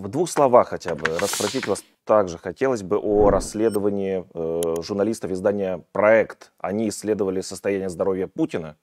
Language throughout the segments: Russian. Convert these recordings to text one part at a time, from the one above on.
в двух словах хотя бы расспросить вас также хотелось бы о расследовании э, журналистов издания «Проект». Они исследовали состояние здоровья Путина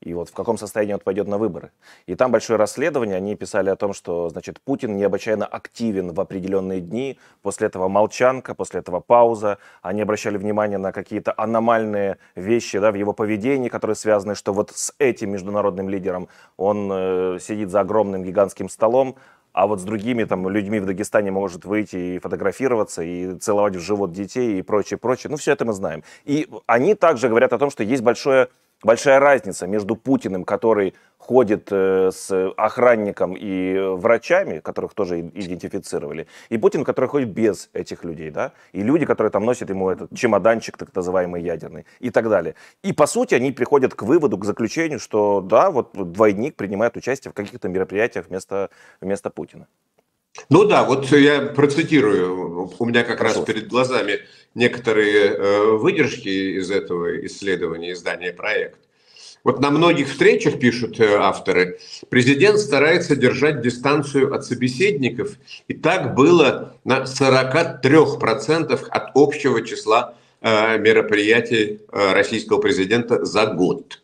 и вот в каком состоянии он пойдет на выборы. И там большое расследование, они писали о том, что, значит, Путин необычайно активен в определенные дни, после этого молчанка, после этого пауза, они обращали внимание на какие-то аномальные вещи да, в его поведении, которые связаны, что вот с этим международным лидером он э, сидит за огромным гигантским столом, а вот с другими там людьми в Дагестане может выйти и фотографироваться, и целовать в живот детей и прочее, прочее. Ну, все это мы знаем. И они также говорят о том, что есть большое большая разница между Путиным, который ходит э, с охранником и врачами, которых тоже идентифицировали, и Путин, который ходит без этих людей, да, и люди, которые там носят ему этот чемоданчик, так называемый ядерный, и так далее. И по сути они приходят к выводу, к заключению, что да, вот двойник принимает участие в каких-то мероприятиях вместо, вместо Путина. Ну да, вот я процитирую, у меня как Хорошо. раз перед глазами некоторые э, выдержки из этого исследования, издания «Проект». Вот на многих встречах, пишут э, авторы, президент старается держать дистанцию от собеседников, и так было на 43% от общего числа э, мероприятий российского президента за год.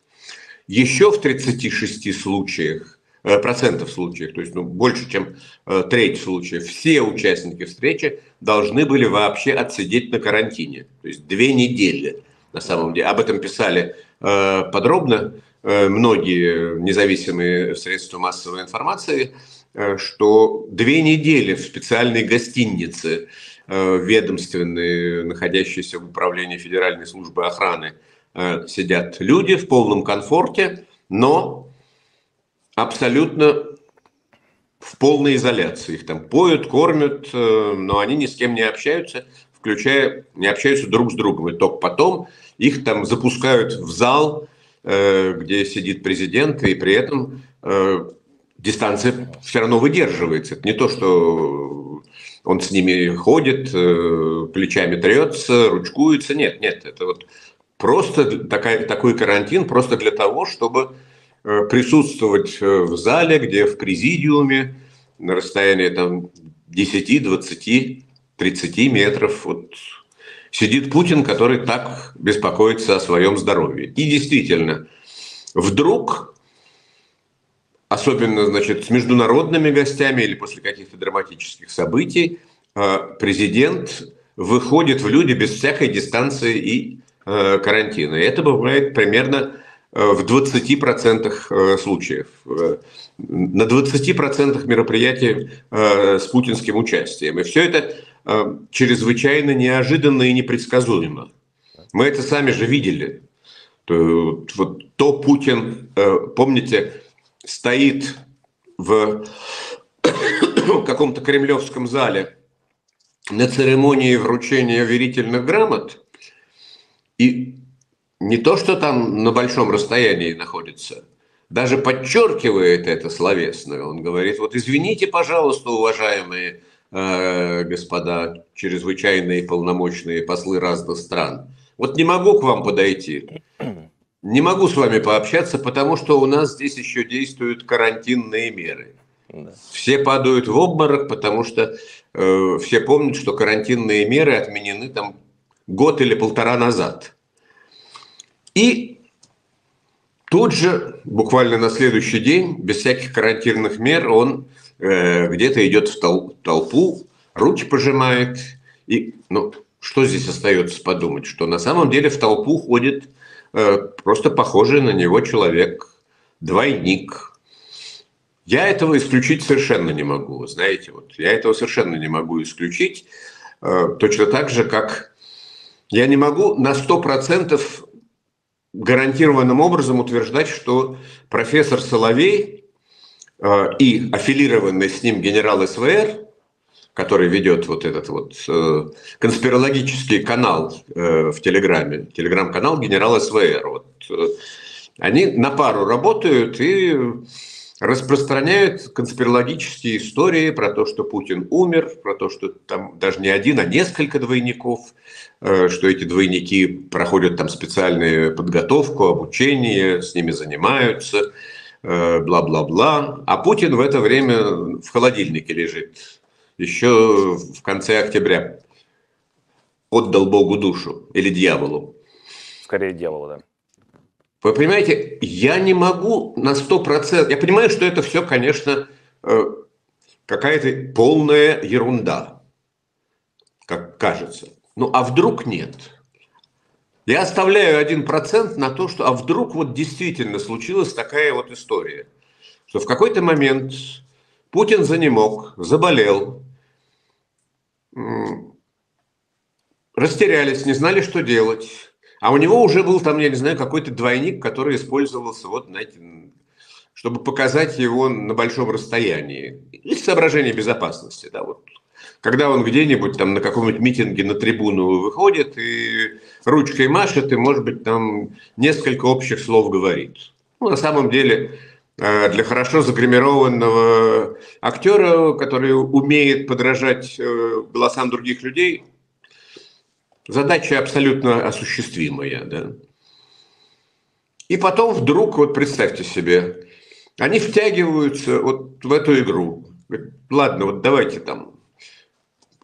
Еще в 36 случаях процентов случаев, то есть ну, больше, чем треть случаев, все участники встречи должны были вообще отсидеть на карантине. То есть две недели на самом деле. Об этом писали э, подробно многие независимые средства массовой информации, что две недели в специальной гостинице ведомственной, находящейся в управлении Федеральной службы охраны, сидят люди в полном комфорте, но абсолютно в полной изоляции. Их там поют, кормят, э, но они ни с кем не общаются, включая, не общаются друг с другом. И только потом их там запускают в зал, э, где сидит президент, и при этом э, дистанция все равно выдерживается. Это не то, что он с ними ходит, плечами трется, ручкуется. Нет, нет, это вот просто такая, такой карантин просто для того, чтобы присутствовать э, в зале, где в президиуме на расстоянии там 10, 20, 30 метров вот, сидит Путин, который так беспокоится о своем здоровье. И действительно, вдруг, особенно значит, с международными гостями или после каких-то драматических событий, э, президент выходит в люди без всякой дистанции и карантина. И это бывает примерно Э, в 20% э, случаев. Э, на 20% мероприятий с путинским участием. И все это чрезвычайно неожиданно и непредсказуемо. Мы это сами же видели. Вот то Путин, помните, стоит в каком-то кремлевском зале на церемонии вручения верительных грамот, и не то, что там на большом расстоянии находится, даже подчеркивает это словесно. Он говорит, вот извините, пожалуйста, уважаемые э, господа, чрезвычайные полномочные послы разных стран, вот не могу к вам подойти, не могу с вами пообщаться, потому что у нас здесь еще действуют карантинные меры. Все падают в обморок, потому что э, все помнят, что карантинные меры отменены там год или полтора назад – и тут же, буквально на следующий день, без всяких карантинных мер, он э, где-то идет в тол- толпу, руки пожимает. И, ну, что здесь остается подумать? Что на самом деле в толпу ходит э, просто похожий на него человек, двойник. Я этого исключить совершенно не могу, знаете, вот я этого совершенно не могу исключить. Э, точно так же, как я не могу на 100% гарантированным образом утверждать, что профессор Соловей э, и аффилированный с ним генерал СВР, который ведет вот этот вот э, конспирологический канал э, в Телеграме, телеграм-канал генерал СВР, вот, они на пару работают и распространяют конспирологические истории про то, что Путин умер, про то, что там даже не один, а несколько двойников, э, что эти двойники проходят там специальную подготовку, обучение, с ними занимаются, э, бла-бла-бла. А Путин в это время в холодильнике лежит еще в конце октября отдал Богу душу или дьяволу. Скорее дьяволу, да. Вы понимаете, я не могу на 100%... Я понимаю, что это все, конечно, э, какая-то полная ерунда, как кажется. Ну, а вдруг нет? Я оставляю один процент на то, что а вдруг вот действительно случилась такая вот история, что в какой-то момент Путин занемог, заболел, растерялись, не знали, что делать. А у него уже был там, я не знаю, какой-то двойник, который использовался, вот, знаете, чтобы показать его на большом расстоянии. Из соображения безопасности, да, вот. Когда он где-нибудь там на каком-нибудь митинге на трибуну выходит и ручкой машет, и, может быть, там несколько общих слов говорит. Ну, на самом деле, э, для хорошо загримированного актера, который умеет подражать э, голосам других людей, Задача абсолютно осуществимая, да. И потом вдруг, вот представьте себе, они втягиваются вот в эту игру. Ладно, вот давайте там,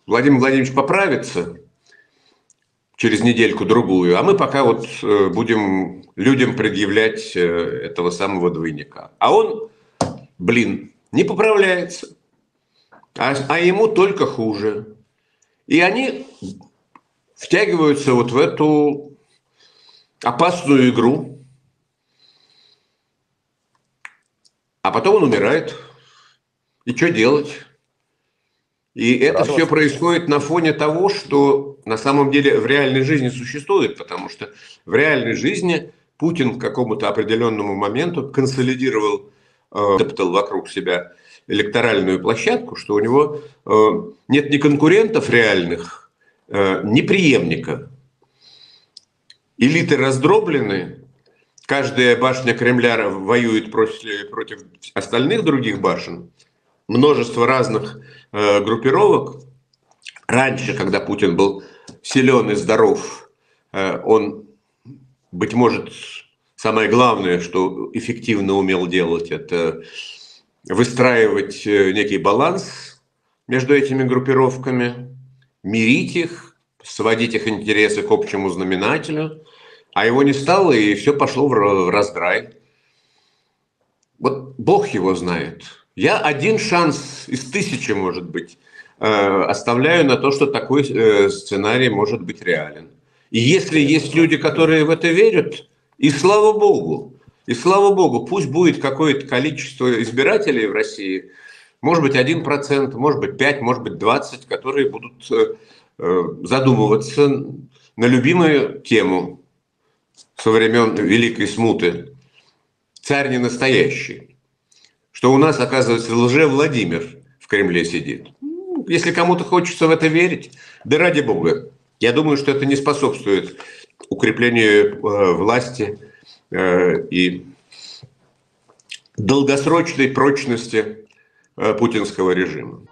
Владимир Владимирович поправится через недельку-другую, а мы пока вот э, будем людям предъявлять э, этого самого двойника. А он, блин, не поправляется, а, а ему только хуже. И они втягиваются вот в эту опасную игру, а потом он умирает. И что делать? И это все происходит на фоне того, что на самом деле в реальной жизни существует, потому что в реальной жизни Путин к какому-то определенному моменту консолидировал, э, вокруг себя электоральную площадку, что у него э, нет ни конкурентов реальных, неприемника. Элиты раздроблены, каждая башня Кремля воюет против, против остальных других башен, множество разных э, группировок. Раньше, когда Путин был силен и здоров, э, он, быть может, самое главное, что эффективно умел делать, это выстраивать э, некий баланс между этими группировками, мирить их, сводить их интересы к общему знаменателю, а его не стало, и все пошло в раздрай. Вот Бог его знает. Я один шанс из тысячи, может быть, э, оставляю на то, что такой э, сценарий может быть реален. И если есть люди, которые в это верят, и слава Богу, и слава Богу, пусть будет какое-то количество избирателей в России – может быть, 1%, может быть, 5%, может быть, 20%, которые будут э, э, задумываться на любимую тему со времен Великой Смуты. Царь не настоящий. Что у нас, оказывается, лже-Владимир в Кремле сидит. Ну, если кому-то хочется в это верить, да ради бога. Я думаю, что это не способствует укреплению э, власти и долгосрочной прочности Э, путинского режима.